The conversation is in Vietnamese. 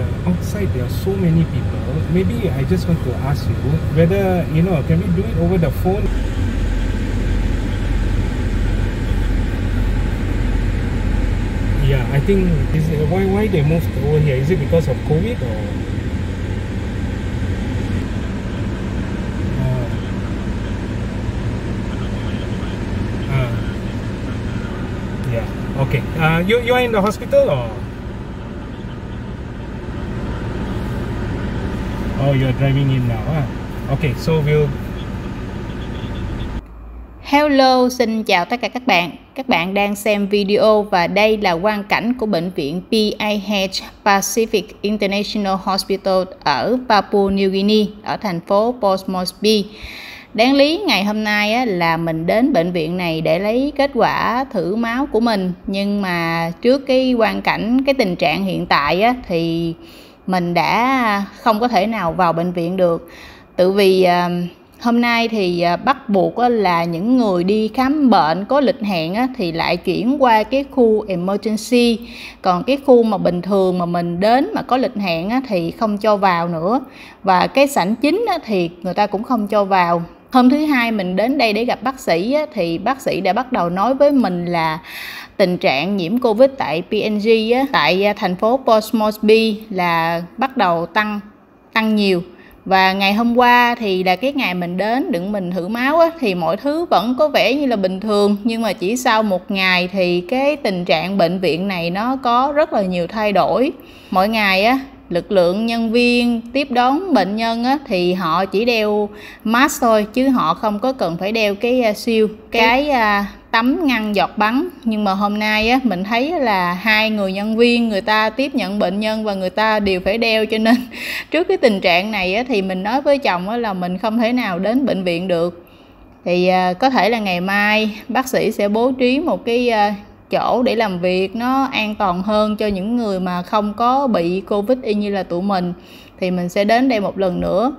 uh, outside there are so many people. Maybe I just want to ask you whether you know can we do it over the phone? Yeah, I think is it, why why they moved over here? Is it because of COVID or? Uh, uh, yeah. Okay. Uh, you you are in the hospital or? Oh, you're driving in now. Huh? Okay, so we'll Hello, xin chào tất cả các bạn. Các bạn đang xem video và đây là quang cảnh của bệnh viện PIH Pacific International Hospital ở Papua New Guinea ở thành phố Port Moresby. Đáng lý ngày hôm nay á, là mình đến bệnh viện này để lấy kết quả thử máu của mình nhưng mà trước cái quan cảnh cái tình trạng hiện tại á, thì mình đã không có thể nào vào bệnh viện được. Tự vì ờ, hôm nay thì ờ, bắt buộc là những người đi khám bệnh có lịch hẹn thì lại chuyển qua cái khu emergency. Còn cái khu mà bình thường mà mình đến mà có lịch hẹn thì không cho vào nữa. Và cái sảnh chính thì người ta cũng không cho vào. Hôm thứ hai mình đến đây để gặp bác sĩ thì bác sĩ đã bắt đầu nói với mình là tình trạng nhiễm covid tại PNG tại à, thành phố Port Moresby là bắt đầu tăng tăng nhiều. Và ngày hôm qua thì là cái ngày mình đến đựng mình thử máu á, thì mọi thứ vẫn có vẻ như là bình thường. Nhưng mà chỉ sau một ngày thì cái tình trạng bệnh viện này nó có rất là nhiều thay đổi. Mỗi ngày á lực lượng nhân viên tiếp đón bệnh nhân á, thì họ chỉ đeo mask thôi chứ họ không có cần phải đeo cái uh, siêu. Cái uh, tấm ngăn giọt bắn. Nhưng mà hôm nay á mình thấy là hai người nhân viên người ta tiếp nhận bệnh nhân và người ta đều phải đeo. Cho nên trước cái tình trạng này á thì mình nói với chồng á là mình không thể nào đến bệnh viện được. Thì à, có thể là ngày mai bác sĩ sẽ bố trí một cái à, chỗ để làm việc nó an toàn hơn cho những người mà không có bị covid y như là tụi mình. Thì mình sẽ đến đây một lần nữa.